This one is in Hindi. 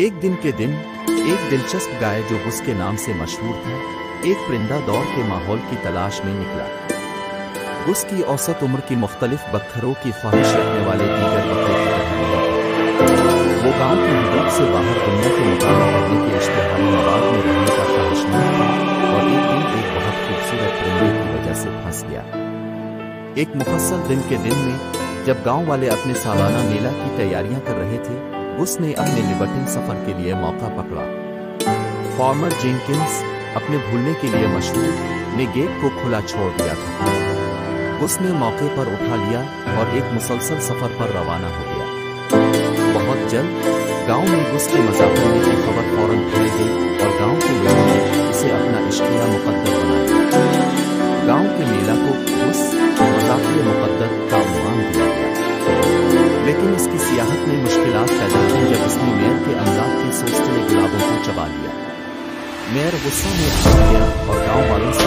एक दिन के दिन, एक दिलचस्प गाय जो उसके नाम से मशहूर था, एक परिंदा दौड़ के माहौल की तलाश में निकला। उसकी औसत उम्र की मुख्तलिफ़ बखरों की ख्वाहिश रखने वाले दीगर बकरे की तरह वो गाँव की हदूद से बाहर दुनिया के मुकाबले करने के इश्तेहारी मवाद में रहने का ख्वाहिशमंद था और एक दिन एक बहुत खूबसूरत परिंदे की वजह से फंस गया। एक मुफस्सल दिन के दिन में, जब गाँव वाले अपने सालाना मेला की तैयारियाँ कर रहे थे उसने अपने लिबर्टिन सफ़र के लिए मौका पकड़ा। फॉर्मर जेनकिंस अपने भूलने के लिए मशहूर ने गेट को खुला छोड़ दिया था। उसने मौके पर उठा लिया और एक मुसलसल सफ़र पर रवाना हो गया। बहुत जल्द गाँव में उसके मज़ाक होने की खबर फ़ौरन लेकिन उसकी सियाहत में मुश्किल पैदा की जब उसने मेयर के अमलाक के सोचते गुलाबों को चबा लिया। मेयर गुस्सा में आ गया और गाँव वालों से